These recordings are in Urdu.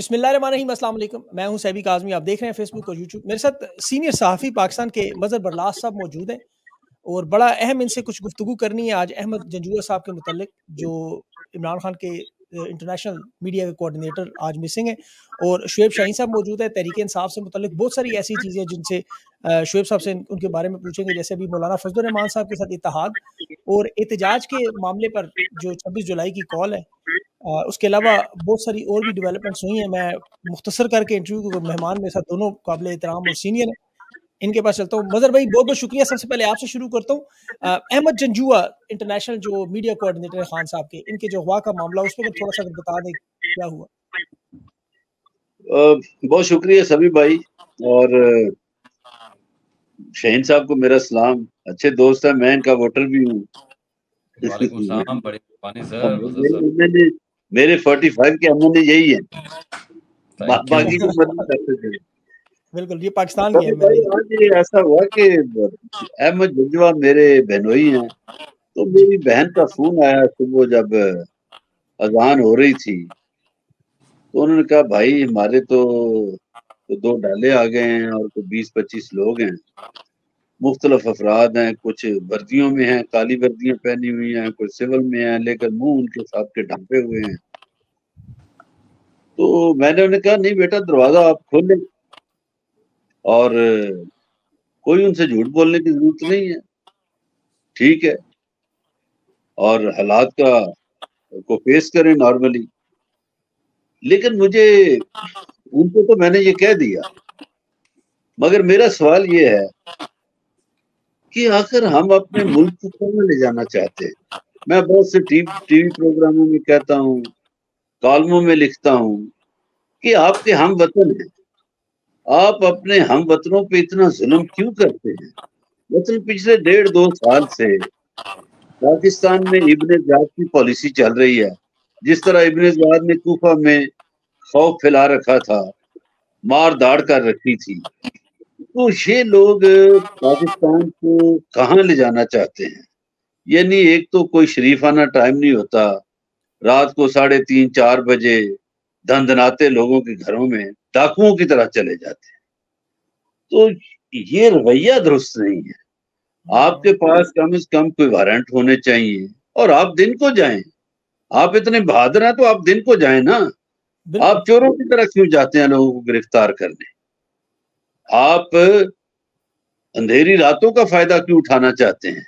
بسم اللہ الرحمن الرحیم، السلام علیکم۔ میں ہوں سیبی کاظمی، آپ دیکھ رہے ہیں فیس بک اور یوٹیوب میرے ساتھ سینئر صحافی پاکستان کے مظہر برلاس صاحب موجود ہیں اور بڑا اہم ان سے کچھ گفتگو کرنی ہے۔ آج احمد جنجوہ صاحب کے متعلق، جو عمران خان کے انٹرنیشنل میڈیا کے کوارڈینیٹر آج مسنگ ہیں اور شعیب شاہین صاحب موجود ہے تحریک انصاف سے متعلق بہت ساری ایسی چیزیں جن سے شعیب صاحب سے ان کے بارے میں پوچھیں گے، جیسے ابھی مولانا فضل الرحمان صاحب کے ساتھ اتحاد اور احتجاج کے معاملے پر جو چھبیس جولائی کی کال ہے۔ اس کے علاوہ بہت ساری اور بھی ڈیولپمنٹس ہوئی ہیں، میں مختصر کر کے انٹرویو کو مہمان میں ساتھ دونوں قابل احترام اور سینئر ہیں۔ ان کے پاس چلتا ہوں۔ مظہر بھائی بہت بہت شکریہ۔ سب سے پہلے آپ سے شروع کرتا ہوں۔ احمد جنجوا انٹرنیشنل جو میڈیا کوآرڈینیٹر خان صاحب کے ان کے جو اغوا کا معاملہ اس پہ تھوڑا سا بتا دیں کیا ہوا۔ بہت شکریہ سبھی بھائی۔ اور شہین صاحب کو میرا سلام۔ اچھے دوست ہیں میں ان کا ووٹر بھی ہوں۔ میرے فورٹی فائیو کے امن یہی ہے۔ باقی کو بالکل یہ پاکستان کی ایسا ہوا کہ احمد ججوا میرے بہنوئی ہیں۔ تو میری بہن کا فون آیا صبح جب اذان ہو رہی تھی۔ تو انہوں نے کہا بھائی ہمارے تو دو ڈالے آ گئے ہیں اور کوئی بیس پچیس لوگ ہیں۔ مختلف افراد ہیں کچھ وردیوں میں ہیں کالی وردیاں پہنی ہوئی ہیں کچھ سول میں ہیں لیکن منہ ان کے ساتھ کے ڈھانپے ہوئے ہیں۔ تو میں نے انہیں کہا نہیں بیٹا دروازہ آپ کھولیں اور کوئی ان سے جھوٹ بولنے کی ضرورت نہیں ہے۔ ٹھیک ہے۔ اور حالات کا، کو فیس کریں نارملی لیکن مجھے ان کو تو میں نے یہ کہہ دیا۔ مگر میرا سوال یہ ہے کہ آخر ہم اپنے ملک کو کہاں لے جانا چاہتے ہیں؟ میں بہت سے ٹی وی پروگراموں میں کہتا ہوں، کالموں میں لکھتا ہوں کہ آپ کے ہم وطن ہیں۔ آپ اپنے ہم وطنوں پہ اتنا ظلم کیوں کرتے ہیں؟ مثلا پچھلے ڈیڑھ دو سال سے پاکستان میں ابن زیاد کی پالیسی چل رہی ہے۔ جس طرح ابن زیاد نے کوفہ میں خوف پھیلا رکھا تھا، مار داڑ کر رکھی تھی۔ تو یہ لوگ پاکستان کو کہاں لے جانا چاہتے ہیں؟ یعنی ایک تو کوئی شریفانہ ٹائم نہیں ہوتا، رات کو ساڑھے تین، چار بجے دھندناتے لوگوں کے گھروں میں ڈاکوؤں کی طرح چلے جاتے ہیں۔ تو یہ رویہ درست نہیں ہے۔ آپ کے پاس کم از کم کوئی وارنٹ ہونے چاہیے اور آپ دن کو جائیں۔ آپ اتنے بہادر ہیں تو آپ دن کو جائیں نا۔ آپ چوروں کی طرح کیوں جاتے ہیں لوگوں کو گرفتار کرنے؟ آپ اندھیری راتوں کا فائدہ کیوں اٹھانا چاہتے ہیں؟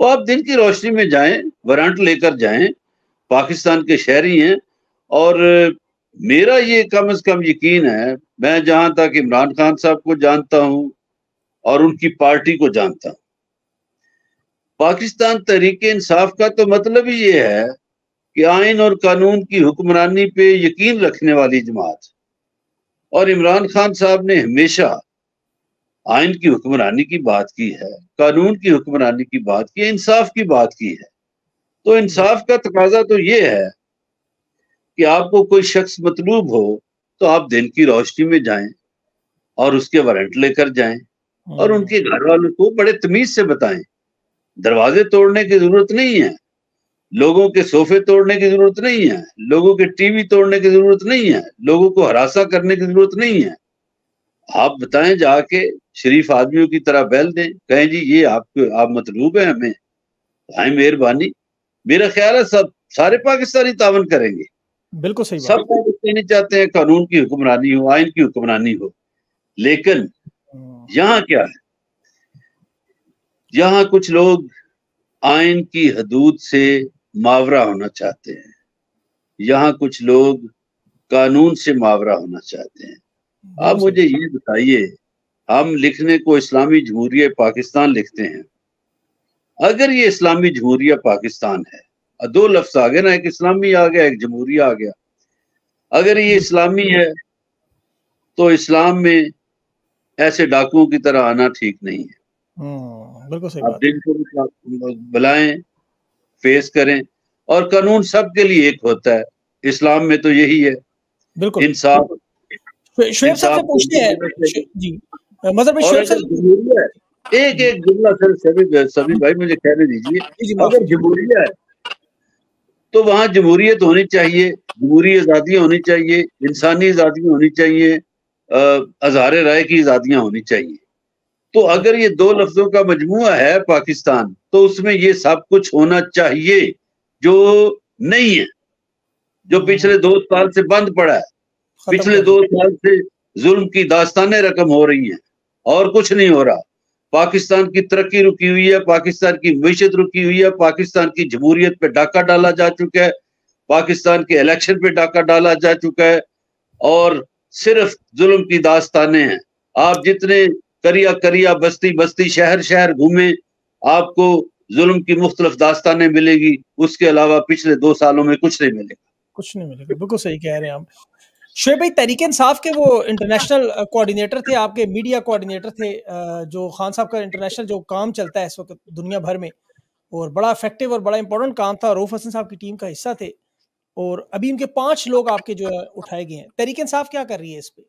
وہ آپ دن کی روشنی میں جائیں وارنٹ لے کر جائیں، پاکستان کے شہری ہیں، اور میرا یہ کم از کم یقین ہے، میں جہاں تک عمران خان صاحب کو جانتا ہوں اور ان کی پارٹی کو جانتا ہوں۔ پاکستان تحریک انصاف کا تو مطلب ہی یہ ہے کہ آئین اور قانون کی حکمرانی پہ یقین رکھنے والی جماعت۔ اور عمران خان صاحب نے ہمیشہ آئین کی حکمرانی کی بات کی ہے، قانون کی حکمرانی کی بات کی ہے انصاف کی بات کی ہے۔ تو انصاف کا تقاضا تو یہ ہے کہ آپ کو کوئی شخص مطلوب ہو تو آپ دن کی روشنی میں جائیں اور اس کے وارنٹ لے کر جائیں اور ان کے گھر والوں کو بڑے تمیز سے بتائیں۔ دروازے توڑنے کی ضرورت نہیں ہے، لوگوں کے صوفے توڑنے کی ضرورت نہیں ہے، لوگوں کے ٹی وی توڑنے کی ضرورت نہیں ہے، لوگوں کو ہراساں کرنے کی ضرورت نہیں ہے۔ آپ بتائیں جا کے شریف آدمیوں کی طرح بیل دیں کہیں جی یہ آپ کو آپ مطلوب ہیں ہمیں۔ مہربانی۔ میرا خیال ہے سب سارے پاکستانی تعاون کریں گے۔ بالکل صحیح سب پاکستانی چاہتے ہیں قانون کی حکمرانی ہو آئین کی حکمرانی ہو۔ لیکن یہاں کیا ہے؟ یہاں کچھ لوگ آئین کی حدود سے ماورہ ہونا چاہتے ہیں۔ یہاں کچھ لوگ قانون سے ماورہ ہونا چاہتے ہیں۔ آپ مجھے یہ بتائیے ہم لکھنے کو اسلامی جمہوریہ پاکستان لکھتے ہیں۔ اگر یہ اسلامی جمہوریہ پاکستان ہے دو لفظ آ گئے نا ایک اسلامی آ گیا ایک جمہوریہ آ گیا۔ اگر یہ اسلامی ہے تو اسلام میں ایسے ڈاکوؤں کی طرح آنا ٹھیک نہیں ہے۔ دن کو بلائیں فیس کریں۔ اور قانون سب کے لیے ایک ہوتا ہے۔ اسلام میں تو یہی ہے۔ بالکل۔ انصاف ایک ایک جملہ سر سبھی سبھی بھائی مجھے کہنے دیجیے جی، جی، اگر جمہوریہ ہے تو وہاں جمہوریت ہونی چاہیے۔ جمہوری آزادیاں ہونی چاہیے۔ انسانی آزادیاں ہونی چاہیے۔ اظہار رائے کی آزادیاں ہونی چاہیے۔ تو اگر یہ دو لفظوں کا مجموعہ ہے پاکستان تو اس میں یہ سب کچھ ہونا چاہیے جو نہیں ہے جو پچھلے دو سال سے بند پڑا ہے۔ پچھلے دو سال سے ظلم کی داستانیں رقم ہو رہی ہیں اور کچھ نہیں ہو رہا۔ پاکستان کی ترقی رکی ہوئی ہے پاکستان کی معیشت رکی ہوئی ہے پاکستان کی جمہوریت پہ ڈاکہ ڈالا جا چکا ہے پاکستان کے الیکشن پہ ڈاکہ ڈالا جا چکا ہے۔ اور صرف ظلم کی داستانیں ہیں۔ آپ جتنے کریا کریا بستی بستی شہر شہر گھومیں آپ کو ظلم کی مختلف داستانیں ملے گی۔ اس کے علاوہ پچھلے دو سالوں میں کچھ نہیں ملے گا۔ کچھ نہیں ملے گا۔ بالکل صحیح کہہ رہے ہیں آپ۔ شعیب بھائی تحریک انصاف کے وہ انٹرنیشنل کوارڈینیٹر uh, تھے، آپ کے میڈیا کوارڈینیٹر تھے uh, جو خان صاحب کا انٹرنیشنل جو کام چلتا ہے اس وقت دنیا بھر میں، اور بڑا افیکٹو اور بڑا امپورٹنٹ کام تھا۔ روف حسن صاحب کی ٹیم کا حصہ تھے، اور ابھی ان کے پانچ لوگ آپ کے جو ہے اٹھائے گئے ہیں۔ تحریک انصاف کیا کر رہی ہے اس پہ؟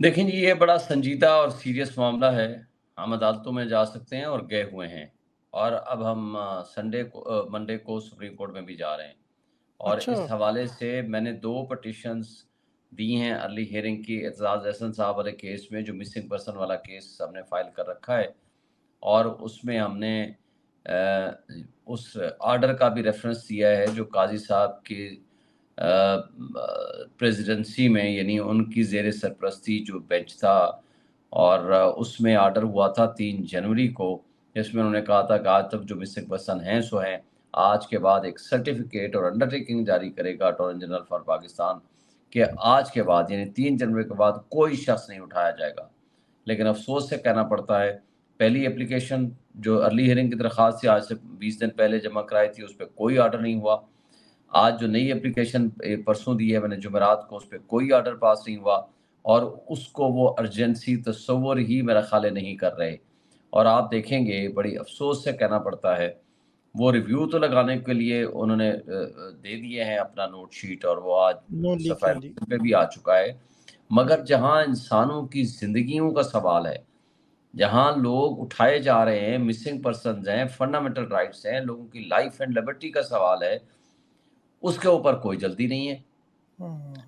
دیکھیں جی یہ بڑا سنجیدہ اور سیریس معاملہ ہے۔ ہم عدالتوں میں جا سکتے ہیں اور گئے ہوئے ہیں۔ اور اب ہم uh, سنڈے کو منڈے کو سپریم کورٹ میں بھی جا رہے ہیں۔ اور اچھا۔ اس حوالے سے میں نے دو پٹیشنز دی ہیں ارلی ہیئرنگ کی اعتزاز احسن صاحب والے کیس میں جو مسنگ پرسن والا کیس ہم نے فائل کر رکھا ہے اور اس میں ہم نے اس آرڈر کا بھی ریفرنس دیا ہے جو قاضی صاحب کی پریزیڈنسی میں یعنی ان کی زیر سرپرستی جو بینچ تھا اور اس میں آرڈر ہوا تھا تین جنوری کو جس میں انہوں نے کہا تھا کہ آج تک جو مسنگ پرسن ہیں سو ہیں آج کے بعد ایک سرٹیفکیٹ اور انڈر ٹیکنگ جاری کرے گا اٹارن جنرل فار پاکستان کہ آج کے بعد یعنی تین جنوری کے بعد کوئی شخص نہیں اٹھایا جائے گا۔ لیکن افسوس سے کہنا پڑتا ہے، پہلی اپلیکیشن جو ارلی ہیئرنگ کی درخواست سے آج سے بیس دن پہلے جمع کرائی تھی، اس پہ کوئی آرڈر نہیں ہوا۔ آج جو نئی اپلیکیشن پرسوں دی ہے، میں نے جمعرات کو، اس پہ کوئی آرڈر پاس نہیں ہوا اور اس کو وہ ارجنسی تصور ہی میرا خیال نہیں کر رہے۔ اور آپ دیکھیں گے، بڑی افسوس سے کہنا پڑتا ہے وہ ریویو تو لگانے کے لیے انہوں نے دے دیے ہیں اپنا نوٹ شیٹ اور وہ آج جی۔ پہ بھی آ چکا ہے۔ مگر جہاں انسانوں کی زندگیوں کا سوال ہے جہاں لوگ اٹھائے جا رہے ہیں مسنگ پرسنز ہیں فنڈامنٹل رائٹس ہیں لوگوں کی لائف اینڈ لبرٹی کا سوال ہے اس کے اوپر کوئی جلدی نہیں ہے۔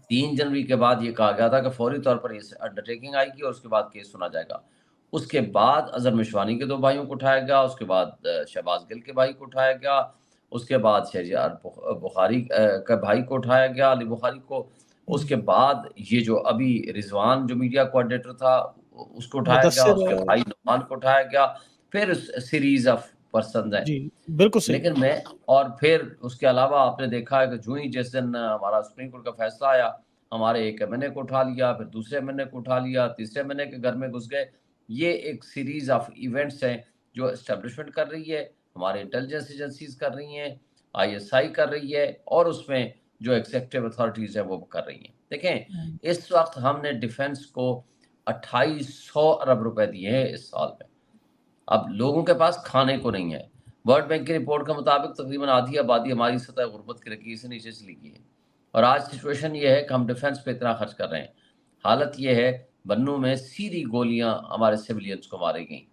تین جنوری کے بعد یہ کہا گیا تھا کہ فوری طور پر یہ انڈرٹیکنگ آئے گی اور اس کے بعد کیس سنا جائے گا۔ اس کے بعد اظہر مشوانی کے دو بھائیوں کو اٹھایا گیا اس کے بعد شہباز گل کے بھائی کو اٹھایا گیا اس کے بعد شہجار بخاری کے بھائی کو اٹھایا گیا علی بخاری کو اس کے بعد یہ جو ابھی رضوان جو میڈیا کوارڈینیٹر تھا اس کو اٹھایا گیا اس کے بھائی نعمان کو اٹھایا گیا پھر سیریز آف پرسنز ہیں۔ جی بالکل لیکن میں اور پھر اس کے علاوہ آپ نے دیکھا ہے کہ جو ہی جس دن ہمارا سپریم کورٹ کا فیصلہ آیا ہمارے ایک ایم این اے کو اٹھا لیا پھر دوسرے ایم این اے کو اٹھا لیا تیسرے ایم این اے کے گھر میں گھس گئے۔ یہ ایک سیریز آف ایونٹس ہیں جو اسٹیبلشمنٹ کر رہی ہے ہمارے انٹیلیجنس ایجنسیز کر رہی ہیں آئی ایس آئی کر رہی ہے اور اس میں جو ایگزیکٹو اتھارٹیز ہیں وہ کر رہی ہیں۔ دیکھیں اس وقت ہم نے ڈیفنس کو اٹھائیس سو ارب روپے دیے ہیں اس سال میں۔ اب لوگوں کے پاس کھانے کو نہیں ہے۔ ورلڈ بینک کی رپورٹ کے مطابق تقریباً آدھی آبادی ہماری سطح غربت کی رکھی سے نیچے چلی گئی ہے۔ اور آج سچویشن یہ ہے کہ ہم ڈیفنس پہ اتنا خرچ کر رہے ہیں۔ حالت یہ ہے بنو میں سیدھی گولیاں ہمارے سیولینز کو مارے گئیں۔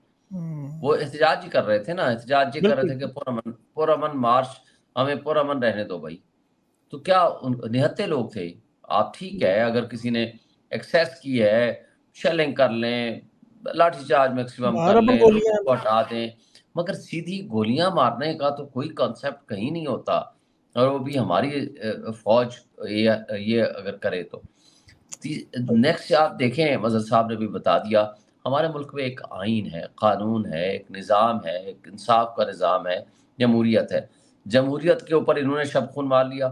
وہ احتجاج ہی کر رہے تھے نا احتجاج یہ کر رہے تھے کہ پرامن پرامن مارچ ہمیں پرامن رہنے دو بھائی۔ تو کیا نہتے لوگ تھے؟ آپ ٹھیک ہے اگر کسی نے ایکسیس کی ہے شیلنگ کر لیں لاٹھی چارج میکسیمم کر لیں ہٹا دیں۔ مگر سیدھی گولیاں مارنے کا تو کوئی کانسیپٹ کہیں نہیں ہوتا۔ اور وہ بھی ہماری فوج یہ اگر کرے تو۔ جی، نیکسٹ جی، آپ دیکھیں مظہر صاحب نے بھی بتا دیا، ہمارے ملک میں ایک آئین ہے، قانون ہے، ایک نظام ہے، ایک انصاف کا نظام ہے، جمہوریت ہے۔ جمہوریت کے اوپر انہوں نے شب خون مار لیا۔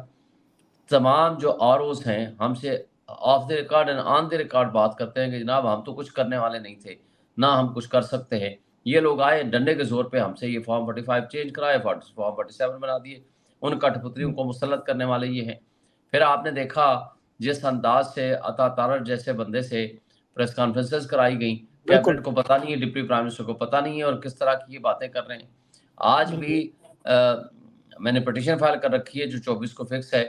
تمام جو آر اوز ہیں، ہم سے off the record and on the record بات کرتے ہیں کہ جناب، ہم تو کچھ کرنے والے نہیں تھے، نہ ہم کچھ کر سکتے ہیں۔ یہ لوگ آئے، ڈنڈے کے زور پہ ہم سے یہ فارم فورٹی فائیو چینج کرائے فارم فورٹی سیون بنا دیے۔ ان کٹ پتریوں کو مسلط کرنے والے یہ ہیں۔ پھر آپ نے دیکھا جس انداز سے عطا تارر جیسے بندے سے پریس کانفرنسز کرائی گئیں۔ کیبنٹ کو پتہ نہیں ہے ڈپٹی پرائم منسٹر کو پتہ نہیں ہے اور کس طرح کی یہ باتیں کر رہے ہیں۔ آج بھی میں نے پٹیشن فائل کر رکھی ہے جو چوبیس کو فکس ہے۔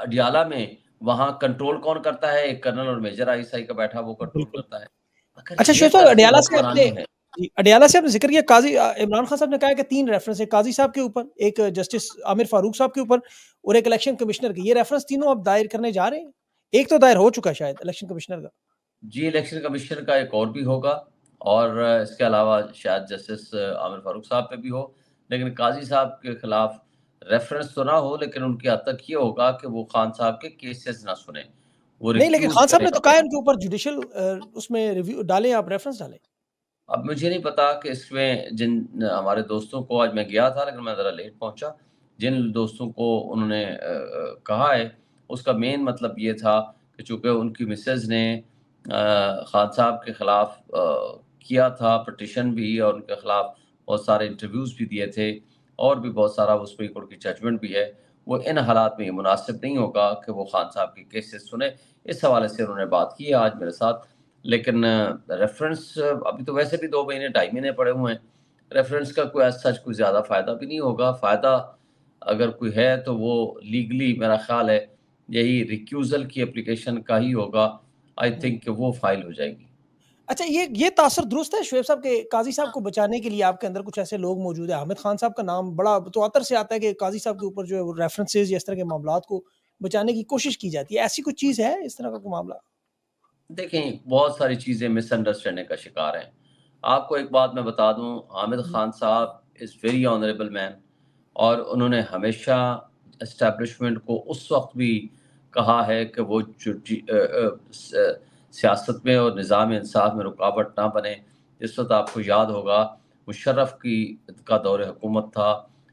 اڈیالہ میں وہاں کنٹرول کون کرتا ہے؟ ایک کرنل اور میجر آئی سائی کا بیٹھا وہ کنٹرول کرتا ہے۔ اچھا شیخ صاحب اڈیالہ سے اپنے اڈیالہ سے آپ نے ذکر کیا قاضی عمران خان صاحب نے کہا کہ تین ریفرنس ہے قاضی صاحب کے اوپر ایک جسٹس عامر فاروق صاحب کے اوپر اور ایک الیکشن کمشنر کے۔ یہ ریفرنس تینوں آپ دائر کرنے جا رہے ہیں۔ ایک تو دائر ہو چکا شاید الیکشن کمشنر کا۔ جی الیکشن کمشنر کا ایک اور بھی ہوگا اور اس کے علاوہ شاید جسٹس عامر فاروق صاحب پہ بھی ہو۔ لیکن قاضی صاحب کے خلاف ریفرنس تو نہ ہو لیکن ان کی حد تک یہ ہوگا کہ وہ خان صاحب کے کیسز نہ سنیں۔ نہیں لیکن خان صاحب نے تو کہا ان کے اوپر جوڈیشل اس میں ریویو ڈالیں آپ ریفرنس ڈالیں۔ اب مجھے نہیں پتا کہ اس میں جن ہمارے دوستوں کو آج میں گیا تھا، لیکن میں ذرا لیٹ پہنچا۔ جن دوستوں کو انہوں نے کہا ہے، اس کا مین مطلب یہ تھا کہ چونکہ ان کی مسز نے خان صاحب کے خلاف کیا تھا پٹیشن بھی اور ان کے خلاف بہت سارے انٹرویوز بھی دیے تھے اور بھی بہت سارا اس پہ کورٹ کی ججمنٹ بھی ہے۔ وہ ان حالات میں یہ مناسب نہیں ہوگا کہ وہ خان صاحب کی کیسز سنے اس حوالے سے انہوں نے بات کی ہے آج میرے ساتھ لیکن ریفرنس ابھی تو ویسے بھی دو مہینے، ڈھائی مہینے پڑے ہوئے ہیں۔ ریفرنس کا کوئی ایسا سچ کوئی زیادہ فائدہ بھی نہیں ہوگا۔ فائدہ اگر کوئی ہے تو وہ لیگلی میرا خیال ہے یہی ریکیوزل کی اپلیکیشن کا ہی ہوگا۔ آئی تھنک کہ وہ فائل ہو جائے گی۔ اچھا یہ یہ تاثر درست ہے شعیب صاحب کے قاضی صاحب کو بچانے کے لیے آپ کے اندر کچھ ایسے لوگ موجود ہیں؟ حامد خان صاحب کا نام بڑا تو اتر سے آتا ہے کہ قاضی صاحب کے اوپر جو ہے وہ ریفرنسز یا اس طرح کے معاملات کو بچانے کی کوشش کی جاتی ہے۔ ایسی کوئی چیز ہے اس طرح کا کوئی معاملہ؟ دیکھیں بہت ساری چیزیں مس انڈرسٹینڈنگ کا شکار ہیں۔ آپ کو ایک بات میں بتا دوں حامد خان صاحب از ویری آنریبل مین اور انہوں نے ہمیشہ اسٹیبلشمنٹ کو اس وقت بھی کہا ہے کہ وہ سیاست میں اور نظام انصاف میں رکاوٹ نہ بنے۔ اس وقت آپ کو یاد ہوگا مشرف کی کا دور حکومت تھا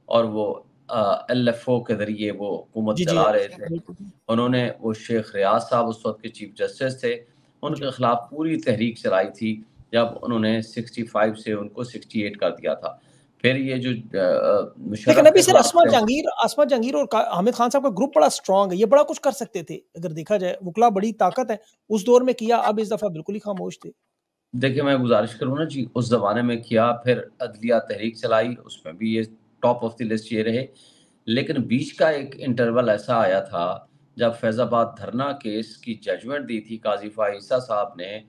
اور وہ ایل ایف او کے ذریعے وہ حکومت جی، جی، چلا رہے تھے۔ انہوں نے وہ شیخ ریاض صاحب اس وقت کے چیف جسٹس تھے۔ ان کے خلاف پوری تحریک چلائی تھی جب انہوں نے سکسٹی فائیو سے ان کو سکسٹی ایٹ کر دیا تھا۔ پھر یہ جو لیکن ابھی سر اسما جہانگیر اسما جہانگیر اور حامد خان صاحب کا گروپ بڑا اسٹرانگ ہے یہ بڑا کچھ کر سکتے تھے۔ اگر دیکھا جائے وکلا بڑی طاقت ہے۔ اس دور میں کیا اب اس دفعہ بالکل ہی خاموش تھے۔ دیکھیں میں گزارش کروں نا جی اس زمانے میں کیا پھر عدلیہ تحریک چلائی اس میں بھی یہ ٹاپ آف دی لسٹ یہ رہے۔ لیکن بیچ کا ایک انٹرول ایسا آیا تھا جب فیض آباد دھرنا کیس کی ججمنٹ دی تھی، قاضی فائسہ صاحب نے،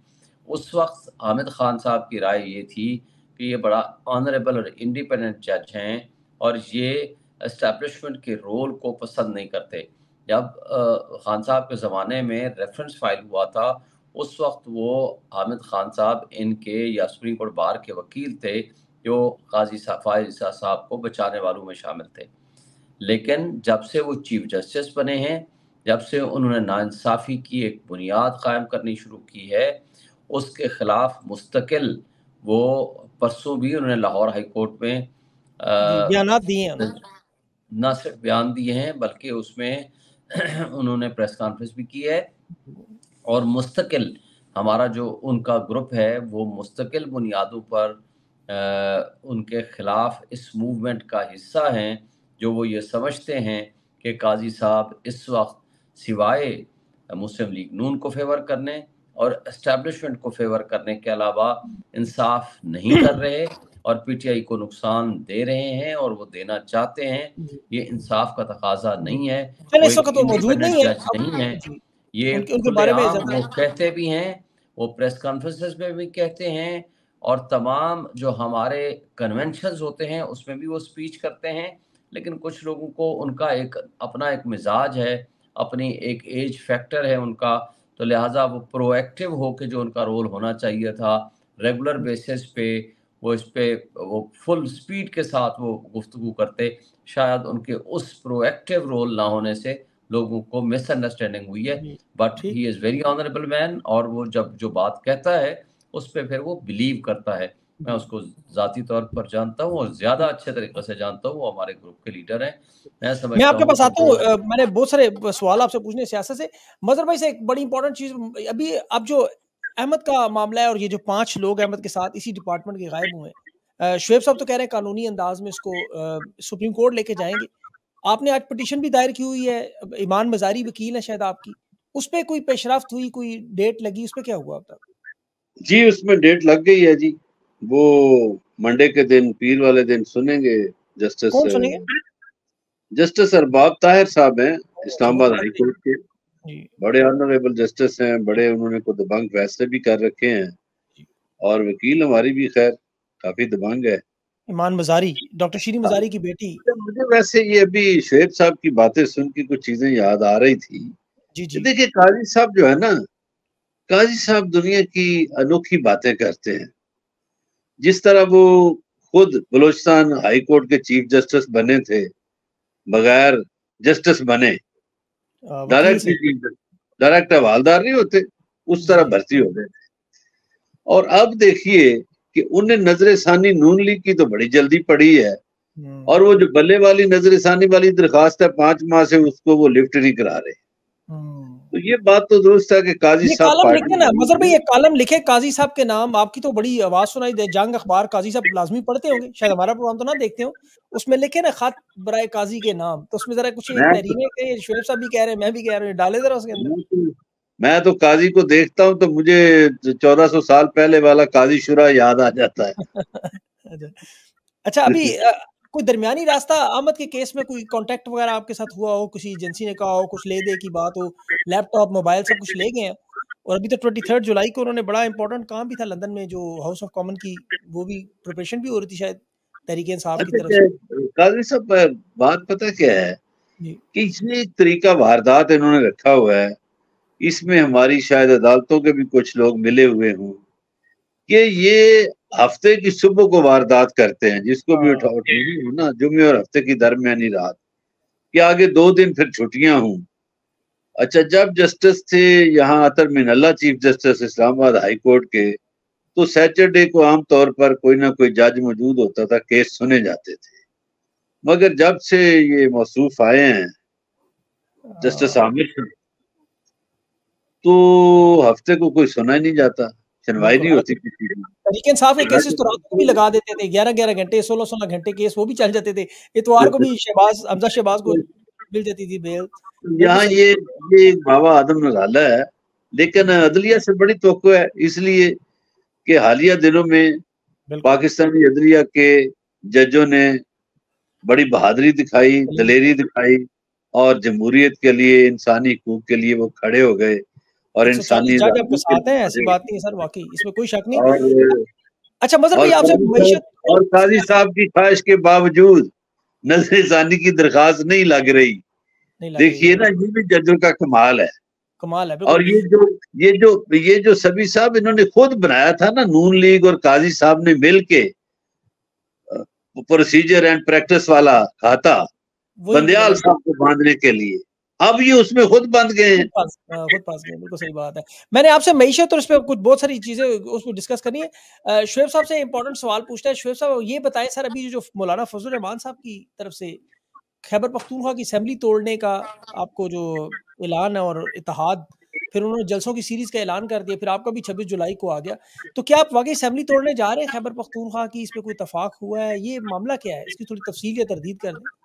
اس وقت حامد خان صاحب کی رائے یہ تھی کہ یہ بڑا آنریبل اور انڈیپینڈنٹ جج ہیں اور یہ اسٹیبلشمنٹ کے رول کو پسند نہیں کرتے۔ جب خان صاحب کے زمانے میں ریفرنس فائل ہوا تھا، اس وقت وہ حامد خان صاحب ان کے یا سپریم کورٹ بار کے وکیل تھے جو قاضی فائزہ صاحب کو بچانے والوں میں شامل تھے۔ لیکن جب سے وہ چیف جسٹس بنے ہیں جب سے انہوں نے ناانصافی کی ایک بنیاد قائم کرنی شروع کی ہے اس کے خلاف مستقل وہ پرسوں بھی انہوں نے لاہور ہائی کورٹ میں جی، بیانات دیے ہیں نہ صرف بیان دیے ہیں بلکہ اس میں انہوں نے پریس کانفرنس بھی کی ہے۔ اور مستقل ہمارا جو ان کا گروپ ہے وہ مستقل بنیادوں پر ان کے خلاف اس موومنٹ کا حصہ ہیں جو وہ یہ سمجھتے ہیں کہ قاضی صاحب اس وقت سوائے مسلم لیگ نون کو فیور کرنے اور اسٹیبلشمنٹ کو فیور کرنے کے علاوہ انصاف نہیں کر رہے اور پی ٹی آئی کو نقصان دے رہے ہیں اور وہ دینا چاہتے ہیں یہ انصاف کا تقاضا نہیں ہے نہیں ہے۔ جی۔ یہ وہ کہتے بھی ہیں وہ پریس کانفرنس میں بھی کہتے ہیں اور تمام جو ہمارے کنونشنز ہوتے ہیں اس میں بھی وہ سپیچ کرتے ہیں لیکن کچھ لوگوں کو ان کا ایک اپنا ایک مزاج ہے۔ اپنی ایک ایج فیکٹر ہے ان کا تو لہٰذا وہ پرو ایکٹیو ہو کے جو ان کا رول ہونا چاہیے تھا ریگولر بیسس پہ وہ اس پہ وہ فل سپیڈ کے ساتھ وہ گفتگو کرتے شاید ان کے اس پرو ایکٹیو رول نہ ہونے سے لوگوں کو مس انڈرسٹینڈنگ ہوئی ہے۔ But he is very honourable man اور وہ جب جو بات کہتا ہے اس پہ پھر وہ بلیو کرتا ہے۔ میں اس کو ذاتی طور پر جانتا ہوں اور زیادہ اچھے طریقے سے جانتا ہوں وہ ہمارے گروپ کے لیڈر ہیں۔ میں میں آپ کے پاس آتا ہوں میں نے بہت سارے سوال آپ سے پوچھنے سیاست سے۔ مظہر بھائی سے ایک بڑی امپورٹنٹ چیز ابھی اب جو احمد کا معاملہ ہے اور یہ جو پانچ لوگ احمد کے ساتھ اسی ڈپارٹمنٹ کے غائب ہوئے ہیں شعیب صاحب تو کہہ رہے ہیں قانونی انداز میں اس کو سپریم کورٹ لے کے جائیں گے۔ آپ نے آج پٹیشن بھی دائر کی ہوئی ہے ایمان مزاری وکیل ہے شاید آپ کی۔ اس پہ کوئی پیش رفت ہوئی کوئی ڈیٹ لگی اس پہ کیا ہوا اب تک؟ جی اس میں ڈیٹ لگ گئی ہے جی۔ وہ منڈے کے دن پیر والے دن سنیں گے جسٹس جسٹس ارباب طاہر صاحب ہیں اسلام آباد ہائی کورٹ کے۔ جی۔ بڑے آنریبل جسٹس ہیں بڑے انہوں نے کو دبنگ فیصلے بھی کر رکھے ہیں۔ جی۔ اور وکیل ہماری بھی خیر کافی دبانگ ہے۔ ایمان مزاری ڈاکٹر شیری مزاری کی بیٹی۔ مجھے ویسے یہ ابھی شعیب صاحب کی باتیں سن کے کچھ چیزیں یاد آ رہی تھی۔ جی جی۔ دیکھیے قاضی صاحب جو ہے نا قاضی صاحب دنیا کی انوکھی باتیں کرتے ہیں۔ جس طرح وہ خود بلوچستان ہائی کورٹ کے چیف جسٹس بنے تھے بغیر جسٹس بنے۔ ڈائریکٹ حوالدار نہیں ہوتے اس طرح بھرتی ہو گئے۔ تھے اور اب دیکھیے کہ انہیں نظر ثانی نون لیگ کی تو بڑی جلدی پڑی ہے۔ اور وہ جو بلے والی نظر ثانی والی درخواست ہے پانچ ماہ سے اس کو وہ لفٹ نہیں کرا رہے۔ تو یہ بات تو درست ہے کہ قاضی صاحب کالم لکھے نا مظہر بھائی ایک کالم لکھے قاضی صاحب کے نام آپ کی تو بڑی آواز سنائی دے جنگ اخبار قاضی صاحب لازمی پڑھتے ہوں گے شاید ہمارا پروگرام تو نہ دیکھتے ہوں۔ اس میں لکھے نا خط برائے قاضی کے نام تو اس میں ذرا کچھ تحریریں کہ شعیب صاحب بھی کہہ رہے ہیں میں بھی کہہ رہا ہوں ڈالے ذرا اس کے اندر۔ میں تو قاضی کو دیکھتا ہوں تو مجھے چودہ سو سال پہلے والا قاضی شورا یاد آ جاتا ہے۔ اچھا ابھی آ، کوئی درمیانی راستہ احمد کے کیس میں کوئی کانٹیکٹ وغیرہ آپ کے ساتھ ہوا ہو؟ کسی ایجنسی نے کہا ہو کچھ لے دے کی بات ہو؟ لیپ ٹاپ موبائل سب کچھ لے گئے ہیں۔ اور ابھی تو ٹوئنٹی تھرڈ جولائی کو انہوں نے بڑا امپورٹنٹ کام بھی تھا لندن میں جو ہاؤس آف کامن کی وہ بھی پریپریشن بھی ہو رہی تھی شاید تحریک انصاف کی طرف سے۔ اچھا قاضی صاحب بات پتہ کیا ہے؟ جی۔ کہ اس میں ایک طریقہ واردات انہوں نے رکھا ہوا ہے اس میں ہماری شاید عدالتوں کے بھی کچھ لوگ ملے ہوئے ہوں۔ کہ یہ ہفتے کی صبح کو واردات کرتے ہیں جس کو بھی ہاں۔ اٹھا اٹھانی ہو نا جمعے اور ہفتے کی درمیانی رات۔ کہ آگے دو دن پھر چھٹیاں ہوں۔ اچھا جب جسٹس تھے یہاں اطر من اللہ چیف جسٹس اسلام آباد ہائی کورٹ کے تو سیٹرڈے کو عام طور پر کوئی نہ کوئی جج موجود ہوتا تھا کیس سنے جاتے تھے۔ مگر جب سے یہ موصوف آئے ہیں جسٹس عامر صاحب، تو ہفتے کو کوئی سنا ہی نہیں جاتا۔ سنوائی نہیں ہوتی تحریک انصاف کے کیسز تو رات کو بھی لگا دیتے تھے گیارہ گیارہ گھنٹے سولہ سولہ گھنٹے کیس وہ بھی چل جاتے تھے۔ اتوار کو بھی شہباز حمزہ شہباز کو مل جاتی تھی بیل۔ یہاں یہ بابا آدم ہے۔ لیکن عدلیہ سے بڑی توقع ہے اس لیے کہ حالیہ دنوں میں پاکستانی عدلیہ کے ججوں نے بڑی بہادری دکھائی دلیری دکھائی اور جمہوریت کے لیے انسانی حقوق کے لیے وہ کھڑے ہو گئے۔ اور سو انسانی ساتھ ہیں ایسی بات نہیں سر واقعی اس میں کوئی شک نہیں؟ اچھا مظہر اور بھائی آپ سے قاضی معیشت صاحب- اور قاضی صاحب کی خواہش کے باوجود نظر ثانی کی درخواست نہیں لگ رہی۔ دیکھیے نا یہ بھی ججوں کا کمال ہے۔ کمال ہے اور یہ جو یہ جو یہ جو سبھی صاحب انہوں نے خود بنایا تھا نا نون لیگ اور قاضی صاحب نے مل کے پروسیجر اینڈ پریکٹس والا کھاتا بندیال صاحب کو باندھنے کے لیے۔ اب یہ اس میں خود بند گئے ہیں۔ خود پاس گئے بالکل صحیح بات ہے۔ میں نے آپ سے معیشت اور اس پہ کچھ بہت ساری چیزیں اس پہ ڈسکس کرنی ہے۔ شعیب صاحب سے امپورٹنٹ سوال پوچھتا ہے۔ شعیب صاحب، یہ بتائیں سر، ابھی جو مولانا فضل الرحمان صاحب کی طرف سے خیبر پختونخوا کی اسمبلی توڑنے کا آپ کو جو اعلان ہے اور اتحاد، پھر انہوں نے جلسوں کی سیریز کا اعلان کر دیا، پھر آپ کا بھی چھبیس جولائی کو آ گیا۔ تو کیا آپ واقعی اسمبلی توڑنے جا رہے ہیں؟ خیبر پختونخوا کی اس پہ کوئی اتفاق ہوا ہے؟ یہ معاملہ کیا ہے؟ اس کی تھوڑی تفصیل یا تردید کر دیں۔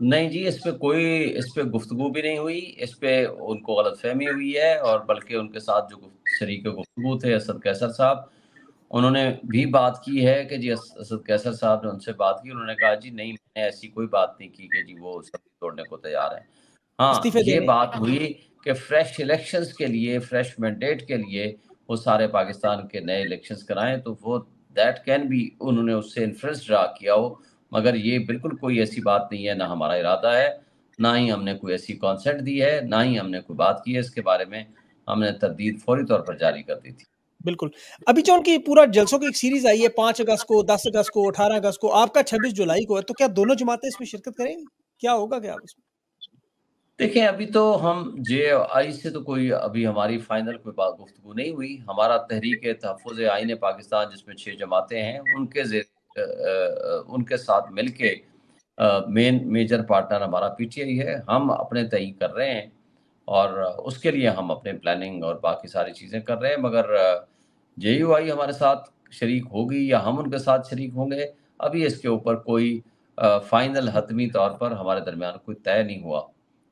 نہیں جی اس پہ کوئی اس پہ گفتگو بھی نہیں ہوئی۔ اس پہ ان کو غلط فہمی ہوئی ہے اور بلکہ ان کے ساتھ جو شریک گفتگو تھے اسد کیسر صاحب انہوں نے بھی بات کی ہے کہ جی اسد کیسر صاحب نے ان سے بات کی۔ انہوں نے کہا جی نہیں میں نے ایسی کوئی بات نہیں کی کہ جی وہ سب توڑنے کو تیار ہیں۔ ہاں یہ بات ہوئی کہ فریش الیکشنز کے لیے فریش مینڈیٹ کے لیے وہ سارے پاکستان کے نئے الیکشنز کرائیں تو وہ دیٹ کین بھی انہوں نے اس سے انفلوئنس ڈرا کیا ہو۔ مگر یہ بالکل کوئی ایسی بات نہیں ہے نہ ہمارا ارادہ ہے نہ ہی ہم نے کوئی ایسی کانسرٹ دی ہے نہ ہی ہم نے کوئی بات کی ہے اس کے بارے میں ہم نے تردید فوری طور پر جاری کر دی تھی۔ بالکل۔ ابھی جو ان کی پورا جلسوں کی ایک سیریز آئی ہے پانچ اگست کو دس اگست کو اٹھارہ اگست کو آپ کا چھبیس جولائی کو ہے تو کیا دونوں جماعتیں اس میں شرکت کریں گی؟ کیا ہوگا کیا اس میں؟ دیکھیں ابھی تو ہم جے آئی سے تو کوئی ابھی ہماری فائنل کوئی بات گفتگو نہیں ہوئی۔ ہمارا تحریک تحفظ آئین پاکستان جس میں چھ جماعتیں ہیں ان کے ان کے ساتھ مل کے مین میجر پارٹنر ہمارا پی ٹی آئی ہے۔ ہم اپنے تعین کر رہے ہیں اور اس کے لیے ہم اپنے پلاننگ اور باقی ساری چیزیں کر رہے ہیں۔ مگر جے یو آئی ہمارے ساتھ شریک ہوگی یا ہم ان کے ساتھ شریک ہوں گے، ابھی اس کے اوپر کوئی فائنل حتمی طور پر ہمارے درمیان کوئی طے نہیں ہوا۔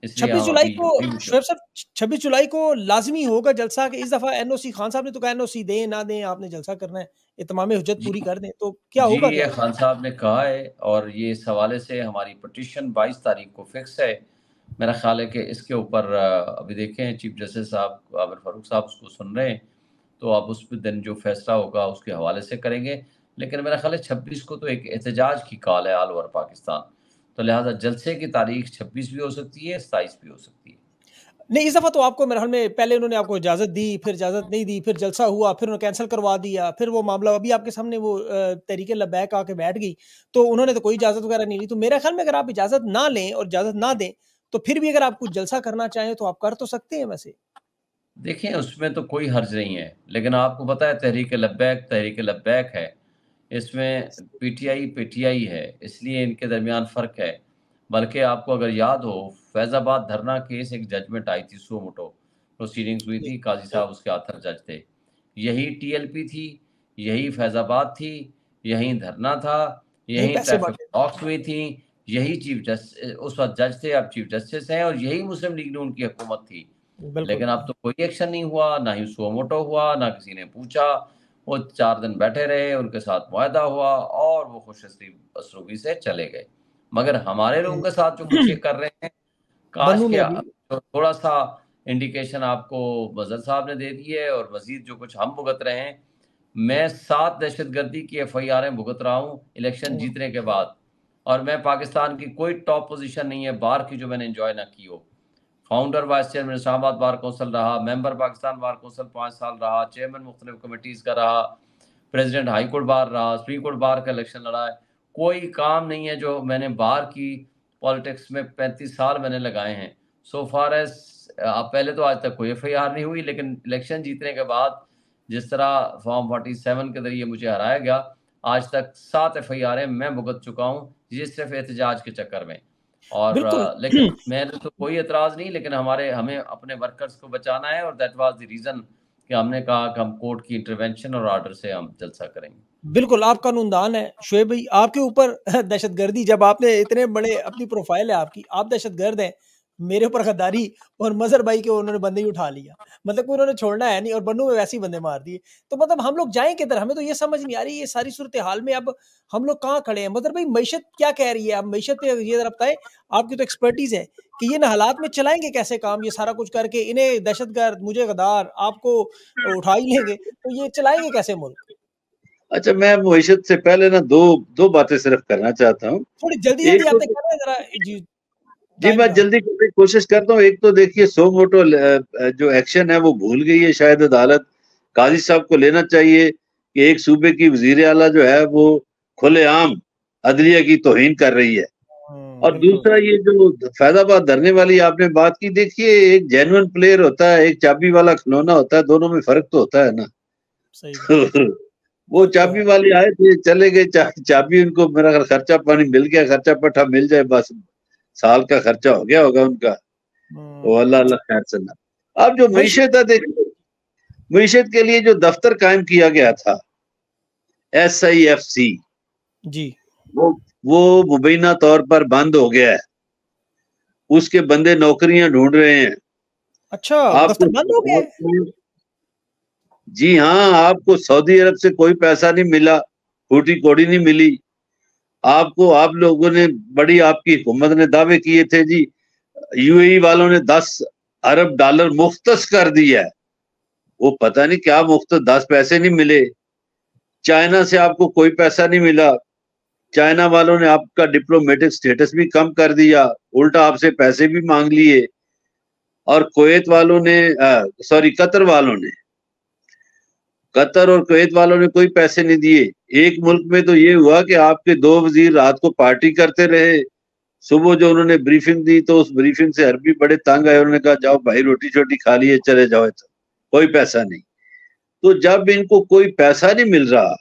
چھبیس جولائی کو شعیب صاحب چھبیس جولائی کو لازمی ہوگا جلسہ کہ اس دفعہ این او سی خان صاحب نے تو کہا این او سی دیں نہ دیں آپ نے جلسہ کرنا ہے اتمام حجت پوری کر دیں تو کیا ہوگا جی یہ خان صاحب نے کہا ہے اور یہ اس حوالے سے ہماری پٹیشن بائیس تاریخ کو فکس ہے۔ میرا خیال ہے کہ اس کے اوپر ابھی دیکھیں چیف جسٹس صاحب عامر فاروق صاحب اس کو سن رہے ہیں تو آپ اس پہ دن جو فیصلہ ہوگا اس کے حوالے سے کریں گے۔ لیکن میرا خیال ہے چھبیس کو تو ایک احتجاج کی کال ہے آل اوور پاکستان۔ تو لہٰذا جلسے کی تاریخ چھبیس بھی ہو سکتی ہے ستائیس بھی ہو سکتی ہے۔ نہیں اس دفعہ تو آپ کو میرے حال میں پہلے انہوں نے آپ کو اجازت دی پھر اجازت نہیں دی پھر جلسہ ہوا پھر انہوں نے کینسل کروا دیا پھر وہ معاملہ ابھی آپ کے سامنے وہ طریقے لبیک آ کے بیٹھ گئی۔ تو انہوں نے تو کوئی اجازت وغیرہ نہیں لی۔ تو میرے خیال میں اگر آپ اجازت نہ لیں اور اجازت نہ دیں تو پھر بھی اگر آپ کچھ جلسہ کرنا چاہیں تو آپ کر تو سکتے ہیں ویسے۔ دیکھیں اس میں تو کوئی حرج نہیں ہے۔ لیکن آپ کو پتا ہے تحریک لبیک تحریک لبیک ہے۔ اس میں P T I P T I ہے اس لیے ان کے درمیان فرق ہے۔ بلکہ آپ کو اگر یاد ہو فیض آباد دھرنا کیس ایک ججمنٹ آئی تھی سو موٹو پروسیڈنگز ہوئی تھی قاضی صاحب اس کے آتھر جج تھے۔ یہی ٹی ایل پی تھی یہی فیض آباد تھی یہی دھرنا تھا یہی ٹریفک ٹاکس ہوئی تھی یہی چیف جسٹس اس وقت جج تھے اب چیف جسٹس ہیں اور یہی مسلم لیگ نے ان کی حکومت تھی۔ لیکن اب تو کوئی ایکشن نہیں ہوا نہ ہی سو موٹو ہوا نہ کسی نے پوچھا۔ وہ چار دن بیٹھے رہے ان کے ساتھ معاہدہ ہوا اور وہ خوش اسروبی سے چلے گئے۔ مگر ہمارے لوگوں کے ساتھ جو کچھ کر رہے ہیں کاش کے تھوڑا سا انڈیکیشن آپ کو مزر صاحب نے دے دی ہے اور مزید جو کچھ ہم بھگت رہے ہیں۔ میں سات دہشت گردی کی ایف آئی آریں بھگت رہا ہوں الیکشن جیتنے کے بعد۔ اور میں پاکستان کی کوئی ٹاپ پوزیشن نہیں ہے بار کی جو میں نے انجوائے نہ کی ہو۔ Founder vice chairman Islamabad bar council رہا، ممبر پاکستان بار کونسل پانچ سال رہا، چیئرمین مختلف کمیٹیز کا رہا، پریزیڈنٹ ہائی کورٹ بار رہا، سپریم کورٹ بار کا الیکشن لڑا ہے۔ کوئی کام نہیں ہے جو میں نے بار کی پالیٹکس میں پینتیس سال میں نے لگائے ہیں۔ سو فار ایز اب پہلے تو آج تک کوئی ایف آئی آر نہیں ہوئی، لیکن الیکشن جیتنے کے بعد جس طرح فارم فورٹی سیون کے ذریعے مجھے ہرایا گیا، آج تک سات ایف آئی آر میں بھگت چکا ہوں، یہ صرف احتجاج کے چکر میں۔ اور لیکن میں تو کوئی اعتراض نہیں لیکن ہمارے ہمیں اپنے ورکرز کو بچانا ہے اور دیٹ واز دی ریزن کہ ہم نے کہا کہ ہم کورٹ کی انٹروینشن اور آرڈر سے ہم جلسہ کریں گے۔ بالکل آپ قانون دان ہے۔ شعیب بھائی آپ کے اوپر دہشت گردی جب آپ نے اتنے بڑے اپنی پروفائل ہے آپ کی آپ دہشت گرد ہیں۔ میرے اوپر غداری اور مظہر بھائی کے انہوں نے بندے ہی اٹھا لیا۔ مطلب انہوں نے چھوڑنا ہے نہیں اور بنو میں ویسے ہی بندے مار دیے۔ تو مطلب ہم لوگ جائیں کدھر؟ ہمیں تو یہ سمجھ نہیں آ رہی یہ ساری صورتحال میں اب ہم لوگ کہاں کھڑے ہیں؟ مظہر بھائی معیشت کیا کہہ رہی ہے؟ اب معیشت پہ یہ ذرا بتائیں آپ کی تو ایکسپرٹیز ہے کہ یہ حالات میں چلائیں گے کیسے کام؟ یہ سارا کچھ کر کے انہیں دہشت گرد مجھے غدار آپ کو اٹھا ہی لیں گے۔ تو یہ چلائیں گے کیسے ملک؟ اچھا میں معیشت سے پہلے نا دو دو باتیں صرف کرنا چاہتا ہوں۔ تھوڑی جلدی جلدی آتے کریں ذرا۔ جی۔ جی میں جلدی کرنے کی کوشش کرتا ہوں۔ ایک تو دیکھیے سو موٹو جو ایکشن ہے وہ بھول گئی ہے۔ شاید عدالت قاضی صاحب کو لینا چاہیے کہ ایک صوبے کی وزیر اعلیٰ جو ہے وہ کھلے عام عدلیہ کی توہین کر رہی ہے۔ اور دوسرا یہ جو فیض آباد دھرنے والی آپ نے بات کی دیکھیے ایک جینون پلیئر ہوتا ہے ایک چابی والا کھلونا ہوتا ہے دونوں میں فرق تو ہوتا ہے نا۔ وہ چابی والے آئے تھے چلے گئے چابی ان کو میرا خرچہ پانی مل گیا خرچہ پٹھا مل جائے بس۔ سال کا خرچہ ہو گیا ہوگا ان کا۔ وہ اللہ اللہ خیر سنا اب جو معیشت ہے دیکھیں معیشت کے لیے جو دفتر قائم کیا گیا تھا ایس آئی ایف سی جی۔ وہ مبینہ طور پر بند ہو گیا ہے۔ اس کے بندے نوکریاں ڈھونڈ رہے ہیں۔ اچھا بند ہو گیا جی ہاں آپ کو سعودی عرب سے کوئی پیسہ نہیں ملا پھوٹی کوڑی نہیں ملی۔ آپ کو آپ لوگوں نے بڑی آپ کی حکومت نے دعوے کیے تھے جی۔ یو اے والوں نے دس ارب ڈالر مختص کر دیا ہے۔ وہ پتہ نہیں کیا مفت دس پیسے نہیں ملے۔ چائنا سے آپ کو کوئی پیسہ نہیں ملا۔ چائنا والوں نے آپ کا ڈپلومیٹک سٹیٹس بھی کم کر دیا۔ الٹا آپ سے پیسے بھی مانگ لیے۔ اور کویت والوں نے سوری، قطر والوں نے۔ قطر اور کویت والوں نے کوئی پیسے نہیں دیے۔ ایک ملک میں تو یہ ہوا کہ آپ کے دو وزیر رات کو پارٹی کرتے رہے۔ صبح جو انہوں نے بریفنگ دی تو اس بریفنگ سے عربی بڑے تانگ آئے۔ انہوں نے کہا جاؤ بھائی روٹی چھوٹی کھا لیے چلے جاؤ کوئی پیسہ نہیں۔ تو جب ان کو کوئی پیسہ نہیں مل رہا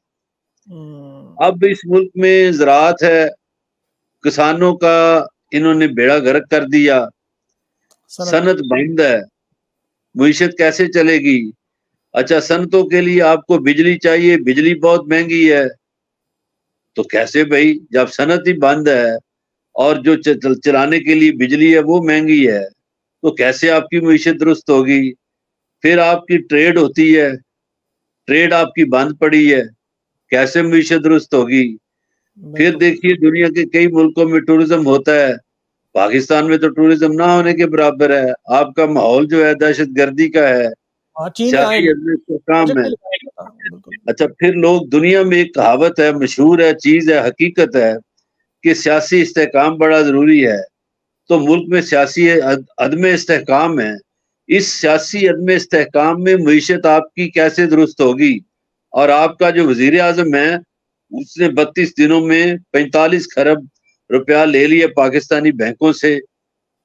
اب اس ملک میں زراعت ہے۔ کسانوں کا انہوں نے بیڑا گرک کر دیا۔ صنعت بند ہے۔ معیشت کیسے چلے گی؟ اچھا صنعتوں کے لیے آپ کو بجلی چاہیے بجلی بہت مہنگی ہے۔ تو کیسے بھائی؟ جب صنعت ہی بند ہے اور جو چلانے کے لیے بجلی ہے وہ مہنگی ہے تو کیسے آپ کی معیشت درست ہوگی؟ پھر آپ کی ٹریڈ ہوتی ہے ٹریڈ آپ کی بند پڑی ہے کیسے معیشت درست ہوگی؟ پھر دیکھیے دنیا کے کئی ملکوں میں ٹوریزم ہوتا ہے پاکستان میں تو ٹوریزم نہ ہونے کے برابر ہے۔ آپ کا ماحول جو ہے دہشت گردی کا ہے۔ ہاں، بالکل۔ اچھا پھر لوگ دنیا میں ایک کہاوت ہے مشہور ہے چیز ہے حقیقت ہے کہ سیاسی استحکام بڑا ضروری ہے۔ تو ملک میں سیاسی عد- عدم استحکام ہے۔ اس سیاسی عدم استحکام میں معیشت آپ کی کیسے درست ہوگی؟ اور آپ کا جو وزیر اعظم ہے اس نے بتیس دنوں میں پینتالیس خرب روپیہ لے لیے پاکستانی بینکوں سے۔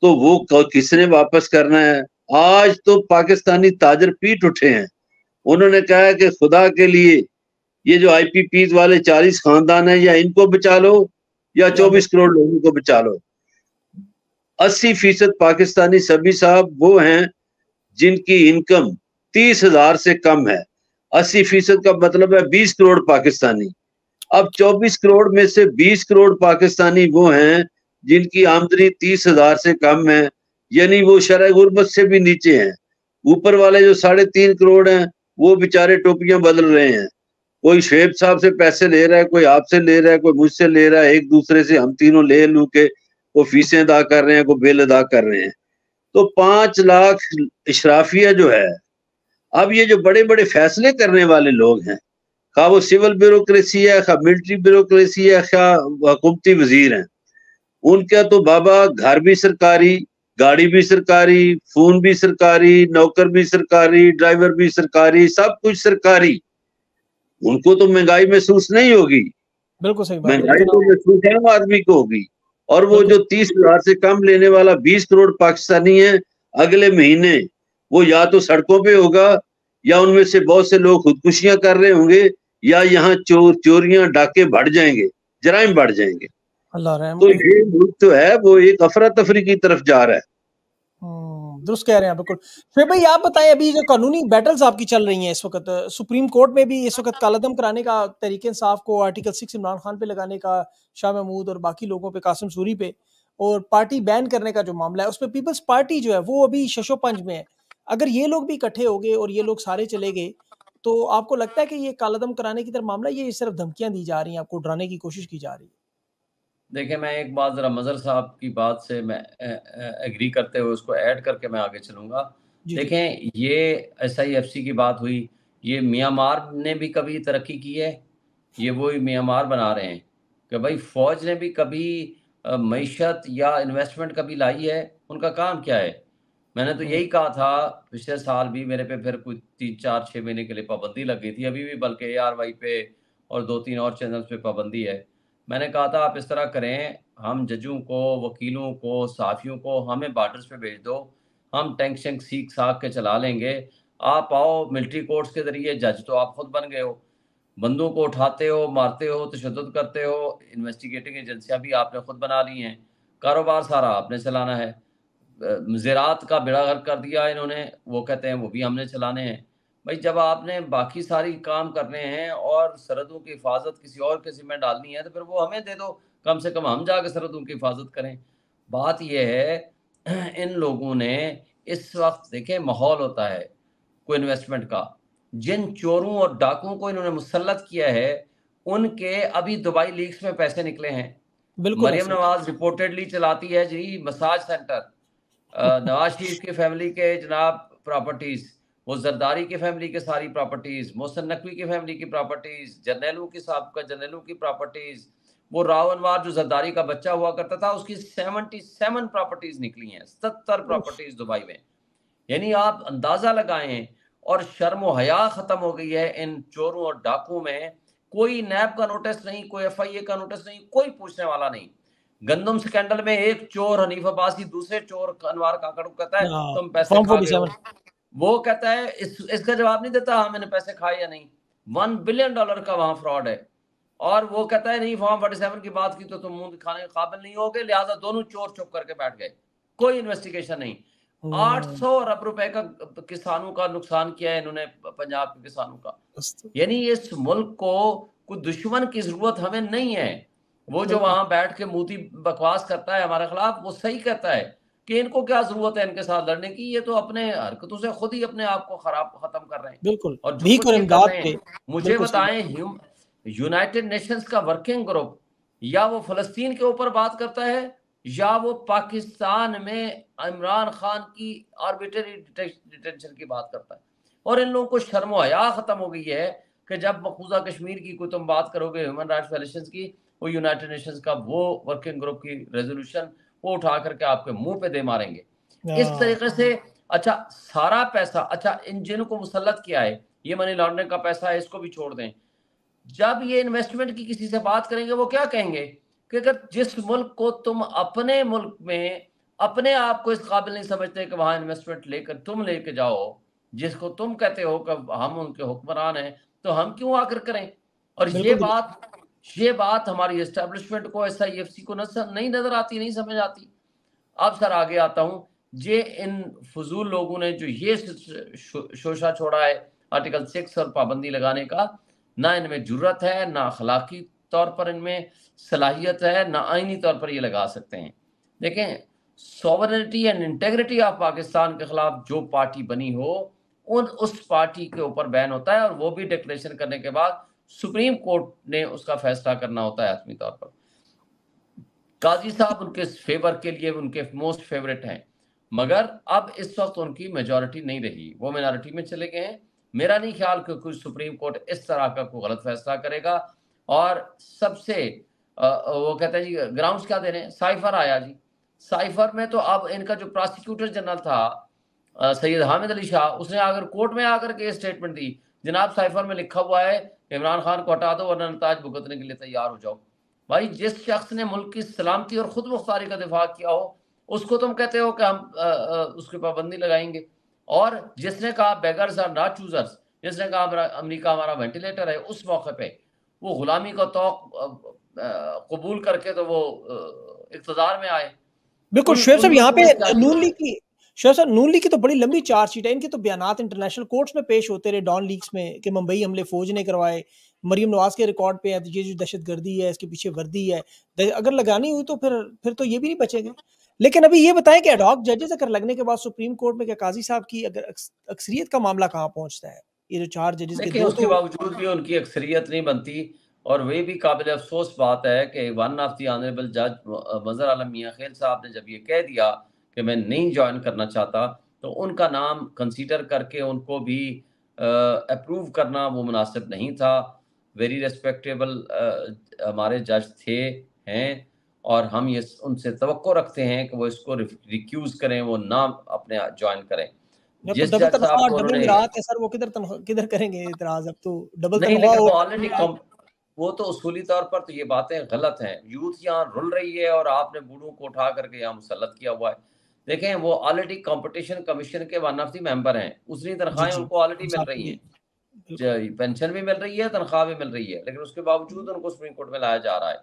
تو وہ کس نے واپس کرنا ہے؟ آج تو پاکستانی تاجر پیٹ اٹھے ہیں۔ انہوں نے کہا کہ خدا کے لیے یہ جو آئی پی پیز والے چالیس خاندان ہیں، یا ان کو بچا لو یا چوبیس کروڑ لوگوں کو بچا لو۔ اسی فیصد پاکستانی سبھی صاحب وہ ہیں جن کی انکم تیس ہزار سے کم ہے۔ اسی فیصد کا مطلب ہے بیس کروڑ پاکستانی۔ اب چوبیس کروڑ میں سے بیس کروڑ پاکستانی وہ ہیں جن کی آمدنی تیس ہزار سے کم ہے۔ یعنی وہ شرح غربت سے بھی نیچے ہیں۔ اوپر والے جو ساڑھے تین کروڑ ہیں، وہ بےچارے ٹوپیاں بدل رہے ہیں۔ کوئی شعیب صاحب سے پیسے لے رہا ہے، کوئی آپ سے لے رہا ہے، کوئی مجھ سے لے رہا ہے، ایک دوسرے سے ہم تینوں لے لو کے وہ فیسیں ادا کر رہے ہیں، کوئی بل ادا کر رہے ہیں۔ تو پانچ لاکھ اشرافیہ جو ہے، اب یہ جو بڑے بڑے فیصلے کرنے والے لوگ ہیں، خواہ وہ سول بیوروکریسی ہے، خواہ ملٹری بیوروکریسی ہے، خواہ حکومتی وزیر ہیں، ان کا تو بابا گھر بھی سرکاری گاڑی بھی سرکاری فون بھی سرکاری نوکر بھی سرکاری ڈرائیور بھی سرکاری سب کچھ سرکاری۔ ان کو تو مہنگائی محسوس نہیں ہوگی۔ بالکل صحیح مہنگائی تو محسوس ہے وہ آدمی کو ہوگی۔ اور وہ جو تیس ہزار سے کم لینے والا بیس کروڑ پاکستانی ہے اگلے مہینے وہ یا تو سڑکوں پہ ہوگا یا ان میں سے بہت سے لوگ خودکشیاں کر رہے ہوں گے یا یہاں چور چوریاں ڈاکے بڑھ جائیں گے جرائم بڑھ جائیں گے۔ اللہ رحم تو یہ ملک جو ہے وہ ایک افراتفری کی طرف جا رہا ہے۔ درست کہہ رہے ہیں بالکل۔ پھر بھائی آپ بتائیں ابھی جو قانونی بیٹلز آپ کی چل رہی ہیں اس وقت سپریم کورٹ میں بھی اس وقت کالعدم کرانے کا تحریک انصاف کو آرٹیکل سکس عمران خان پہ لگانے کا شاہ محمود اور باقی لوگوں پہ قاسم سوری پہ اور پارٹی بین کرنے کا جو معاملہ ہے اس پہ پیپلز پارٹی جو ہے وہ ابھی ششو پنج میں ہے۔ اگر یہ لوگ بھی اکٹھے ہو گئے اور یہ لوگ سارے چلے گئے تو آپ کو لگتا ہے کہ یہ کالعدم کرانے کی طرف معاملہ یہ صرف دھمکیاں دی جا رہی ہیں آپ کو ڈرانے کی کوشش کی جا رہی ہے۔ دیکھیں میں ایک بات ذرا مظہر صاحب کی بات سے میں ایگری کرتے ہوئے اس کو ایڈ کر کے میں آگے چلوں گا۔ جی جی۔ دیکھیں یہ ایس آئی ایف سی کی بات ہوئی یہ میاںمار نے بھی کبھی ترقی کی ہے؟ یہ وہی میاںمار بنا رہے ہیں کہ بھائی فوج نے بھی کبھی معیشت یا انویسٹمنٹ کبھی لائی ہے؟ ان کا کام کیا ہے؟ میں نے تو یہی کہا تھا پچھلے سال بھی میرے پہ پھر کوئی تین چار چھ مہینے کے لیے پابندی لگ گئی تھی ابھی بھی بلکہ اے آر وائی پہ اور دو تین اور چینلز پہ پابندی ہے۔ میں نے کہا تھا، آپ اس طرح کریں، ہم ججوں کو، وکیلوں کو، صحافیوں کو، ہمیں بارڈرز پہ بھیج دو، ہم ٹینک شینک سیکھ ساکھ کے چلا لیں گے۔ آپ آؤ، ملٹری کورٹس کے ذریعے جج تو آپ خود بن گئے ہو۔ بندوں کو اٹھاتے ہو، مارتے ہو، تشدد کرتے ہو انویسٹیگیٹنگ ایجنسیاں بھی آپ نے خود بنا لی ہیں۔ کاروبار سارا آپ نے چلانا ہے۔ زراعت کا بیڑا غرق کر دیا انہوں نے، وہ کہتے ہیں وہ بھی ہم نے چلانے ہیں۔ بھائی جب آپ نے باقی ساری کام کرنے ہیں اور سرحدوں کی حفاظت کسی اور کے ذمہ ڈالنی ہے تو پھر وہ ہمیں دے دو۔ کم سے کم ہم جا کے سرحدوں کی حفاظت کریں۔ بات یہ ہے ان لوگوں نے اس وقت دیکھیں ماحول ہوتا ہے کوئی انویسٹمنٹ کا۔ جن چوروں اور ڈاکوں کو انہوں نے مسلط کیا ہے ان کے ابھی دبئی لیگس میں پیسے نکلے ہیں۔ بالکل مریم نواز رپورٹڈلی چلاتی ہے جی مساج سینٹر نواز شریف کی فیملی کے جناب پراپرٹیز وہ زرداری کی فیملی کے ساری پراپرٹیز محسن نقوی کی فیملی کی پراپرٹیز جرنیلوں کی سابقہ جرنیلوں کی پراپرٹیز وہ راو انوار جو زرداری کا بچہ ہوا کرتا تھا اس کی سیونٹی سیون پراپرٹیز نکلی ہیں ستر پراپرٹیز دبئی میں۔ یعنی آپ اندازہ لگائیں اور شرم و حیا ختم ہو گئی ہے ان چوروں اور ڈاکوں میں۔ کوئی نیب کا نوٹس نہیں کوئی ایف آئی اے کا نوٹس نہیں کوئی پوچھنے والا نہیں۔ گندم سکینڈل میں ایک چور حنیف عباسی دوسرے چور انوار کاکڑ کہتا ہے ہاں، تم پیسے وہ کہتا ہے اس اس کا جواب نہیں دیتا ہاں میں نے پیسے کھائے یا نہیں۔ ون بلین ڈالر کا وہاں فراڈ ہے۔ اور وہ کہتا ہے نہیں فارم فورٹی سیون کی بات کی تو تم منہ دکھانے کے قابل نہیں ہوگے لہٰذا دونوں چور چپ کر کے بیٹھ گئے۔ کوئی انویسٹیگیشن نہیں۔ آٹھ سو ارب روپے کا کسانوں کا نقصان کیا ہے انہوں نے پنجاب کے کسانوں کا۔ یعنی اس ملک کو کوئی دشمن کی ضرورت ہمیں نہیں ہے۔ وہ جو وہاں بیٹھ کے موتی بکواس کرتا ہے ہمارے خلاف وہ صحیح کہتا ہے۔ کہ ان کو کیا ضرورت ہے ان کے ساتھ لڑنے کی؟ یہ تو اپنے حرکتوں سے خود ہی اپنے آپ کو خراب ختم کر رہے ہیں۔ بالکل۔ اور جو کر رہے ہیں مجھے بتائیں یونائٹڈ نیشنز کا ورکنگ گروپ یا وہ فلسطین کے اوپر بات کرتا ہے یا وہ پاکستان میں عمران خان کی آربیٹری ڈیٹینشن کی بات کرتا ہے۔ اور ان لوگوں کو شرم و حیا ختم ہو گئی ہے کہ جب مقبوضہ کشمیر کی کوئی تم بات کرو گے ہیومن رائٹس ویلیشنز کی وہ یونائٹڈ نیشنز کا وہ ورکنگ گروپ کی ریزولوشن وہ اٹھا کر کے آپ کے منہ پہ دے ماریں گے۔ اس طریقے سے اچھا سارا پیسہ اچھا ان جن کو مسلط کیا ہے یہ منی لانڈرنگ کا پیسہ ہے اس کو بھی چھوڑ دیں۔ جب یہ انویسٹمنٹ کی کسی سے بات کریں گے وہ کیا کہیں گے؟ کہ اگر جس ملک کو تم اپنے ملک میں اپنے آپ کو اس قابل نہیں سمجھتے کہ وہاں انویسٹمنٹ لے کر تم لے کے جاؤ جس کو تم کہتے ہو کہ ہم ان کے حکمران ہیں تو ہم کیوں آ کر کریں؟ اور یہ بات یہ بات ہماری اسٹیبلشمنٹ کو ایس آئی ایف سی کو نہیں نظر آتی، نہیں سمجھ آتی۔ اب سر آگے آتا ہوں۔ یہ ان فضول لوگوں نے جو یہ شوشہ چھوڑا ہے آرٹیکل سکس اور پابندی لگانے کا، نہ ان میں جرت ہے، نہ اخلاقی طور پر ان میں صلاحیت ہے، نہ آئینی طور پر یہ لگا سکتے ہیں۔ دیکھیں sovereignty and integrity of Pakistan کے خلاف جو پارٹی بنی ہو، ان اس پارٹی کے اوپر بین ہوتا ہے اور وہ بھی ڈکلیریشن کرنے کے بعد سپریم کورٹ نے اس کا فیصلہ کرنا ہوتا ہے حتمی طور پر۔ قاضی صاحب ان کے فیور کے لیے ان کے موسٹ فیوریٹ ہیں۔ مگر اب اس وقت ان کی میجورٹی نہیں رہی۔ وہ مینارٹی میں چلے گئے ہیں۔ میرا نہیں خیال کہ کوئی سپریم کورٹ اس طرح کا کوئی غلط فیصلہ کرے گا۔ اور سب سے وہ کہتے ہیں جی گراؤنڈز کیا دے رہے ہیں؟ سائفر آیا جی۔ سائفر میں تو اب ان کا جو پراسیکیوٹر جنرل تھا سید حامد علی شاہ، اس نے اگر کورٹ میں آ کر کے اسٹیٹمنٹ دی جناب سائفر میں لکھا ہوا ہے عمران خان کو ہٹا دو ورنہ نتاج بھگتنے کے لیے تیار ہو جاؤ۔ بھائی جس شخص نے ملک کی سلامتی اور خود مختاری کا دفاع کیا ہو اس کو تم کہتے ہو کہ ہم اس کی پابندی لگائیں گے۔ اور جس نے کہا بیگرز آر ناٹ چوزرز جس نے کہا امریکہ ہمارا وینٹیلیٹر ہے اس موقع پہ وہ غلامی کا توق قبول کر کے تو وہ اقتدار میں آئے۔ بالکل شعیب صاحب یہاں پہ نون لیگ کی شعیب صاحب نون لیگ کی تو بڑی لمبی چارج شیٹ ہے۔ ان کے تو بیانات انٹرنیشنل کورٹس میں پیش ہوتے رہے۔ ڈان لیگس میں کہ ممبئی حملے فوج نے کروائے۔ مریم نواز کے ریکارڈ پہ ہے۔ یہ جو دہشت گردی ہے اس کے پیچھے وردی ہے۔ اگر لگانی ہوئی تو پھر پھر تو یہ بھی نہیں بچے گا لیکن ابھی یہ بتائیں کہ اڈاک ججز اگر لگنے کے بعد سپریم کورٹ میں کہ قاضی صاحب کی اگر اکثریت کا معاملہ کہاں پہنچتا ہے؟ یہ جو چار ججز کے اس کے باوجود بھی ان کی اکثریت نہیں بنتی۔ اور وہ بھی قابل افسوس بات ہے کہ ون آف دی آنریبل جج مظہر عالم میاں خیل صاحب نے جب یہ کہہ دیا کہ میں نہیں جوائن کرنا چاہتا تو ان کا نام کنسیڈر کر کے ان کو بھی اپروو کرنا وہ مناسب نہیں تھا۔ ویری ریسپیکٹیبل ہمارے جج تھے ہیں۔ اور ہم یہ ان سے توقع رکھتے ہیں کہ وہ اس کو ریکیوز کریں وہ نہ اپنے جوائن کریں۔ وہ تو اصولی طور پر تو یہ باتیں غلط ہیں۔ یوتھ یہاں رل رہی ہے اور آپ نے بوڑھوں کو اٹھا کر کے یہاں مسلط کیا ہوا ہے۔ دیکھیں وہ آلریڈی کمپٹیشن کمیشن کے ون آف دی ممبر ہیں۔ اتنی تنخواہیں جی، جی۔ ان کو آلریڈی مل رہی ہیں۔ پینشن بھی مل رہی ہے تنخواہ بھی مل رہی ہے لیکن اس کے باوجود ان کو سپریم کورٹ میں لایا جا رہا ہے۔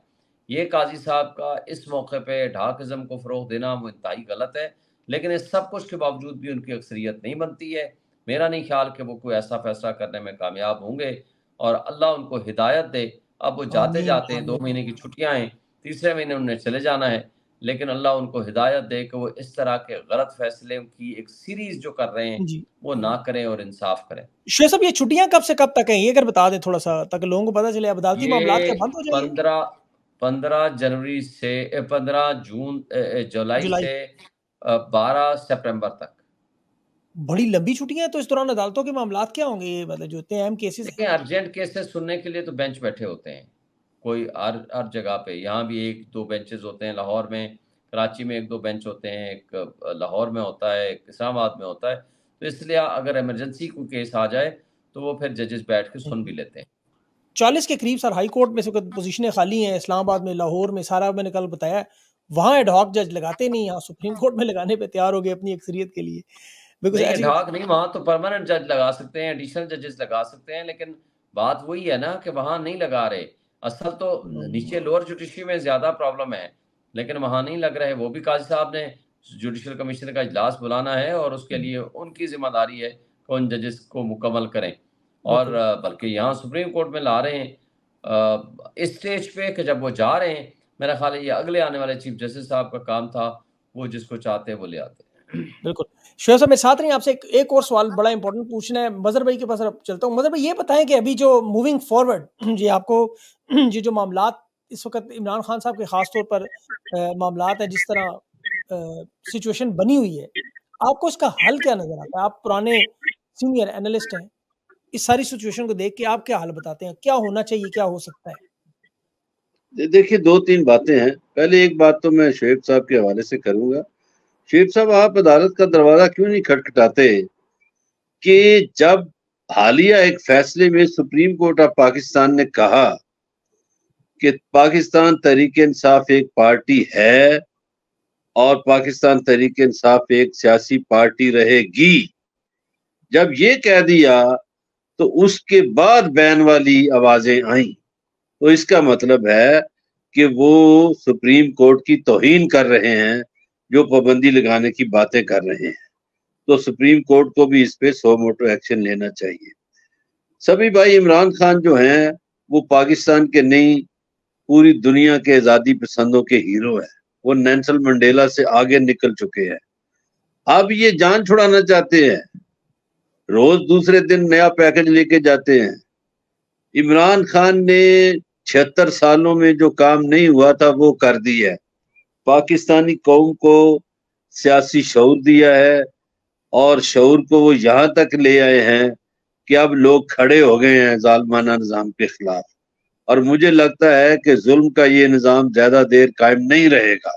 یہ قاضی صاحب کا اس موقع پہ ڈھاکزم کو فروغ دینا وہ انتہائی غلط ہے لیکن اس سب کچھ کے باوجود بھی ان کی اکثریت نہیں بنتی ہے۔ میرا نہیں خیال کہ وہ کوئی ایسا فیصلہ کرنے میں کامیاب ہوں گے۔ اور اللہ ان کو ہدایت دے۔ اب وہ جاتے جاتے ہیں دو مہینے کی چھٹیاں ہیں تیسرے مہینے انہیں چلے جانا ہے۔ لیکن اللہ ان کو ہدایت دے کہ وہ اس طرح کے غلط فیصلے کی ایک سیریز جو کر رہے ہیں جی۔ وہ نہ کریں اور انصاف کریں۔ شیخ صاحب یہ چھٹیاں کب سے کب تک ہیں؟ یہ اگر بتا دیں تھوڑا سا تاکہ لوگوں کو پتہ چلے عدالتی معاملات کا بند ہو جائے پندرہ پندرہ جنوری سے پندرہ جون جولائی سے بارہ سپٹمبر تک۔ بڑی لمبی چھٹیاں ہیں تو اس دوران عدالتوں کے معاملات کیا ہوں گے؟ یہ مطلب جو اہم کیسز ہیں ارجنٹ کیسز سننے کے لیے تو بینچ بیٹھے ہوتے ہیں۔ کوئی ہر ہر جگہ پہ۔ یہاں بھی ایک دو بینچز ہوتے ہیں لاہور میں کراچی میں ایک دو بینچ ہوتے ہیں ایک لاہور میں ہوتا ہے ایک اسلام آباد میں ہوتا ہے۔ تو اس لیے اگر ایمرجنسی کوئی کیس آ جائے تو وہ پھر ججز بیٹھ کے سن بھی لیتے ہیں۔ چالیس کے قریب سر ہائی کورٹ میں سے پوزیشنیں خالی ہیں اسلام آباد میں لاہور میں سارا میں نے کل بتایا وہاں ایڈہاک جج لگاتے نہیں یہاں سپریم کورٹ میں لگانے پہ تیار ہو گئے اپنی اکثریت کے لیے۔ نہیں وہاں تو پرماننٹ جج لگا سکتے ہیں ایڈیشنل ججز لگا سکتے ہیں لیکن بات وہی ہے نا کہ وہاں نہیں لگا رہے۔ اصل تو نیچے لوور جوڈیشری میں زیادہ پرابلم ہے لیکن وہاں نہیں لگ رہے۔ وہ بھی قاضی صاحب نے جوڈیشل کمیشن کا اجلاس بلانا ہے اور اس کے لیے ان کی ذمہ داری ہے کہ ان ججز کو مکمل کریں۔ اور بلکہ یہاں سپریم کورٹ میں لا رہے ہیں۔ اس سٹیج پہ کہ جب وہ جا رہے ہیں میرا خیال ہے یہ اگلے آنے والے چیف جسٹس صاحب کا کام تھا وہ جس کو چاہتے ہیں وہ لے آتے بالکل۔ شیخ صاحب میں ساتھ نہیں آپ سے ایک اور سوال بڑا امپورٹنٹ پوچھنا ہے۔ مظہر بھائی کے پاس چلتا ہوں۔ مظہر بھائی یہ بتائیں کہ ابھی جو موونگ فارورڈ جی آپ کو یہ جو معاملات اس وقت عمران خان صاحب کے خاص طور پر معاملات ہیں، جس طرح سچویشن بنی ہوئی ہے، آپ کو اس کا حل کیا نظر آتا ہے؟ آپ پرانے سینئر اینالسٹ ہیں، اس ساری سچویشن کو دیکھ کے آپ کیا حال بتاتے ہیں؟ کیا ہونا چاہیے؟ کیا ہو سکتا ہے؟ جی، دیکھیے، دو تین باتیں ہیں۔ پہلے ایک بات تو میں شعیب صاحب کے حوالے سے کروں گا۔ شعیب صاحب، آپ عدالت کا دروازہ کیوں نہیں کھٹکھٹاتے؟ کہ جب حالیہ ایک فیصلے میں سپریم کورٹ آف پاکستان نے کہا کہ پاکستان تحریک انصاف ایک پارٹی ہے اور پاکستان تحریک انصاف ایک سیاسی پارٹی رہے گی۔ جب یہ کہہ دیا تو اس کے بعد بین والی آوازیں آئیں۔ تو اس کا مطلب ہے کہ وہ سپریم کورٹ کی توہین کر رہے ہیں، جو پابندی لگانے کی باتیں کر رہے ہیں۔ تو سپریم کورٹ کو بھی اس پہ سو موٹو ایکشن لینا چاہیے۔ سبھی بھائی عمران خان جو ہیں، وہ پاکستان کے نہیں پوری دنیا کے آزادی پسندوں کے ہیرو ہیں۔ وہ نینسل منڈیلا سے آگے نکل چکے ہیں۔ اب یہ جان چھڑانا چاہتے ہیں۔ روز دوسرے دن نیا پیکج لے کے جاتے ہیں۔ عمران خان نے چھتر سالوں میں جو کام نہیں ہوا تھا وہ کر دیا ہے۔ پاکستانی قوم کو سیاسی شعور دیا ہے اور شعور کو وہ یہاں تک لے آئے ہیں کہ اب لوگ کھڑے ہو گئے ہیں ظالمانہ نظام کے خلاف۔ اور مجھے لگتا ہے کہ ظلم کا یہ نظام زیادہ دیر قائم نہیں رہے گا۔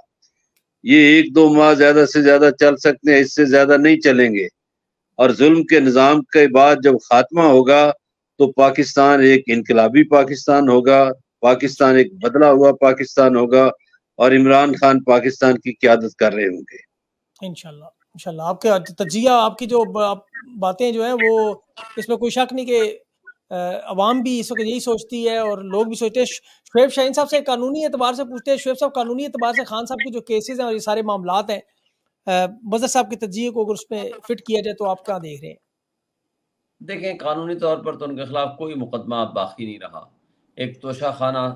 یہ ایک دو ماہ زیادہ سے زیادہ چل سکتے ہیں، اس سے زیادہ نہیں چلیں گے۔ اور ظلم کے نظام کے بعد جب خاتمہ ہوگا تو پاکستان ایک انقلابی پاکستان ہوگا، پاکستان ایک بدلا ہوا پاکستان ہوگا اور عمران خان پاکستان کی قیادت کر رہے ہوں گے۔ انشاءاللہ انشاءاللہ۔ آپ کے تجزیہ، آپ کی جو باتیں جو ہیں وہ اس میں کوئی شک نہیں کہ عوام بھی اس وقت یہی سوچتی ہے اور لوگ بھی سوچتے ہیں۔ شعیب شاہین صاحب سے قانونی اعتبار سے پوچھتے ہیں۔ شعیب صاحب، قانونی اعتبار سے خان صاحب کے جو کیسز ہیں اور یہ سارے معاملات ہیں مظہر صاحب کی تجزیے کو اگر اس پہ فٹ کیا جائے تو آپ کیا دیکھ رہے ہیں؟ دیکھیں، قانونی طور پر تو ان کے خلاف کوئی مقدمہ باقی نہیں رہا۔ ایک توشہ خانہ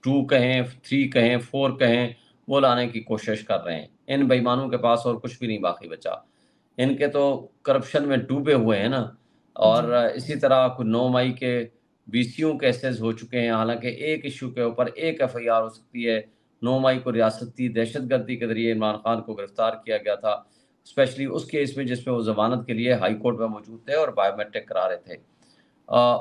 ٹو کہیں تھری کہیں فور کہیں، وہ لانے کی کوشش کر رہے ہیں۔ ان بےمانوں کے پاس اور کچھ بھی نہیں باقی بچا۔ ان کے تو کرپشن میں ڈوبے ہوئے ہیں نا۔ اور جی۔ اسی طرح کچھ نو مئی کے بی سیوں کیسز ہو چکے ہیں حالانکہ ایک ایشو کے اوپر ایک ایف آئی آر ہو سکتی ہے۔ نو مائی کو ریاستی دہشت گردی کے ذریعے عمران خان کو گرفتار کیا گیا تھا اسپیشلی اس کیس میں جس میں وہ ضمانت کے لیے ہائی کورٹ میں موجود تھے اور بایو میٹرک کرا رہے تھے۔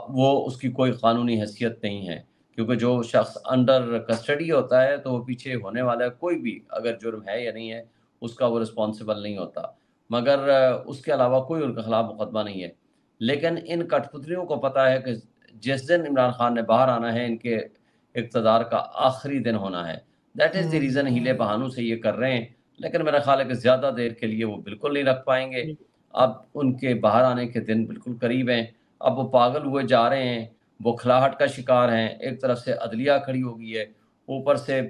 وہ اس کی کوئی قانونی حیثیت نہیں ہے کیونکہ جو شخص انڈر کسٹڈی ہوتا ہے تو وہ پیچھے ہونے والا ہے کوئی بھی اگر جرم ہے یا نہیں ہے اس کا وہ رسپانسبل نہیں ہوتا۔ مگر اس کے علاوہ کوئی ان کے خلاف مقدمہ نہیں ہے۔ لیکن ان کٹ پتریوں کو پتہ ہے کہ جس دن عمران خان نے باہر آنا ہے ان کے اقتدار کا آخری دن ہونا ہے۔ دیٹ از دی ریزن ہیلے بہانوں سے یہ کر رہے ہیں۔ لیکن میرا خیال ہے کہ زیادہ دیر کے لیے وہ بالکل نہیں رکھ پائیں گے۔ اب ان کے باہر آنے کے دن بالکل قریب ہیں۔ اب وہ پاگل ہوئے جا رہے ہیں۔ وہ کھلاہٹ کا شکار ہیں۔ ایک طرف سے عدلیہ کھڑی ہو گئی ہے۔ اوپر سے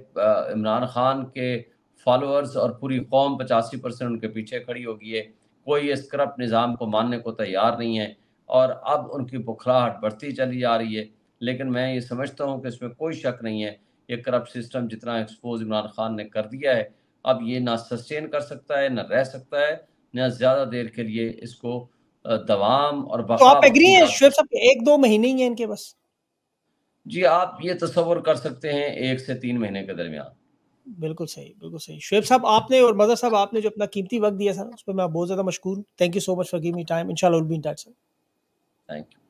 عمران خان کے فالوورز اور پوری قوم پچاسی پرسنٹ ان کے پیچھے کھڑی ہو گئی ہے۔ کوئی اس کرپٹ نظام کو ماننے کو تیار نہیں ہے۔ اور اب ان کی بکھلاہٹ بڑھتی چلی جا رہی ہے۔ لیکن میں یہ سمجھتا ہوں کہ اس میں کوئی شک نہیں ہے۔ یہ کرپٹ سسٹم جتنا ایکسپوز عمران خان نے کر دیا ہے اب یہ نہ سسٹین کر سکتا ہے نہ رہ سکتا ہے نہ زیادہ دیر کے لیے اس کو دوام اور تو آپ اگری ہیں؟ شعیب صاحب ایک دو مہینے ہی ہیں ان کے بس۔ جی آپ یہ تصور کر سکتے ہیں ایک سے تین مہینے کے درمیان۔ بالکل صحیح بالکل صحیح۔ شعیب صاحب آپ نے اور مظہر صاحب آپ نے جو اپنا قیمتی وقت دیا سر اس پہ میں بہت زیادہ مشکور ہوں۔ Thank you so much for give me time ان شاء اللہ will be in touch sir thank you